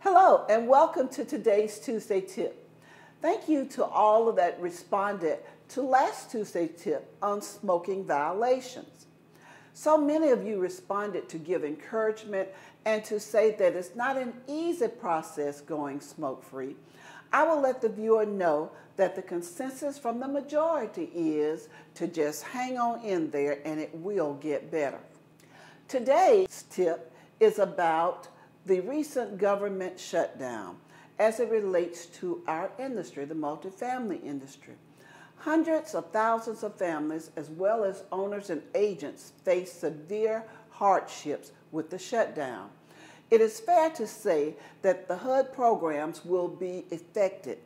Hello, and welcome to today's Tuesday Tip. Thank you to all of that responded to last Tuesday tip on smoking violations. So many of you responded to give encouragement and to say that it's not an easy process going smoke free. I will let the viewer know that the consensus from the majority is to just hang on in there and it will get better. Today's tip is about the recent government shutdown as it relates to our industry, the multifamily industry. Hundreds of thousands of families, as well as owners and agents, face severe hardships with the shutdown. It is fair to say that the HUD programs will be affected.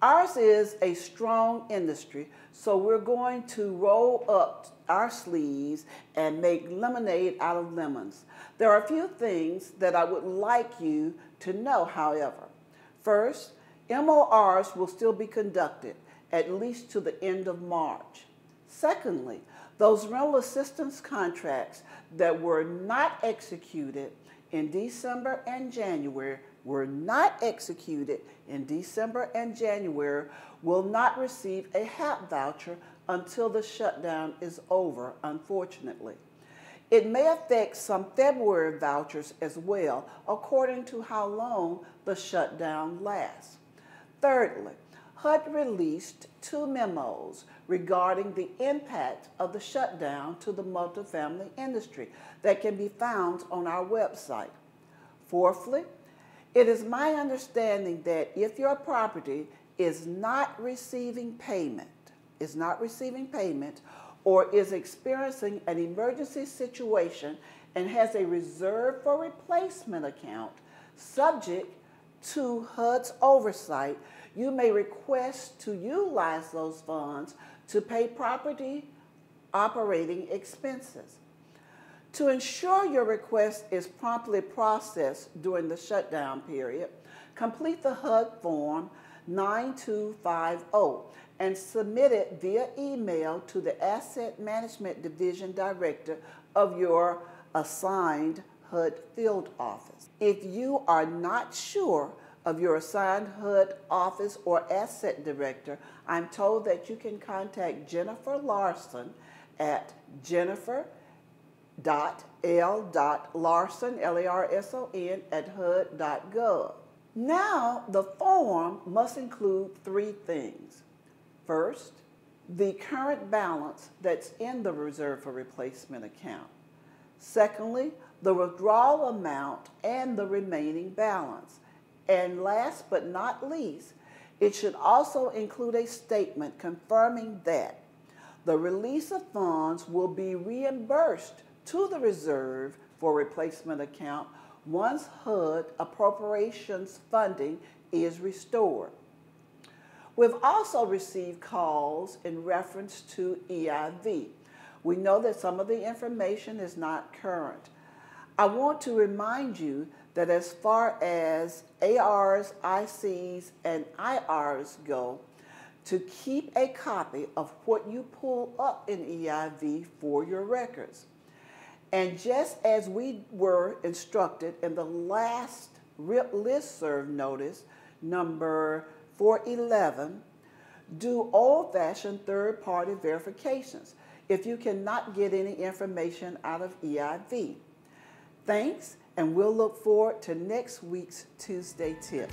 Ours is a strong industry, so we're going to roll up our sleeves and make lemonade out of lemons. There are a few things that I would like you to know, however. First, MORs will still be conducted at least to the end of March. Secondly, those rental assistance contracts that were not executed in December and January were not executed in December and January will not receive a HAP voucher until the shutdown is over, unfortunately. It may affect some February vouchers as well, according to how long the shutdown lasts. Thirdly, HUD released two memos regarding the impact of the shutdown to the multifamily industry that can be found on our website. Fourthly, it is my understanding that if your property is not receiving payment, is not receiving payment, or is experiencing an emergency situation and has a reserve for replacement account subject to HUD's oversight, you may request to utilize those funds to pay property operating expenses. To ensure your request is promptly processed during the shutdown period, complete the HUD form 9250 and submit it via email to the Asset Management Division Director of your assigned HUD field office. If you are not sure of your assigned HUD office or asset director, I'm told that you can contact Jennifer Larson at jennifer.l.larson, L-A-R-S-O-N, at hud.gov. Now, the form must include three things. First, the current balance that's in the reserve for replacement account. Secondly, the withdrawal amount and the remaining balance. And last but not least, it should also include a statement confirming that the release of funds will be reimbursed to the reserve for replacement account once HUD appropriations funding is restored. We've also received calls in reference to EIV. We know that some of the information is not current. I want to remind you that as far as ARs, ICs, and IRs go, to keep a copy of what you pull up in EIV for your records. And just as we were instructed in the last RHIIP listserv notice, number 411, do old-fashioned third-party verifications if you cannot get any information out of EIV. Thanks and we'll look forward to next week's Tuesday tip.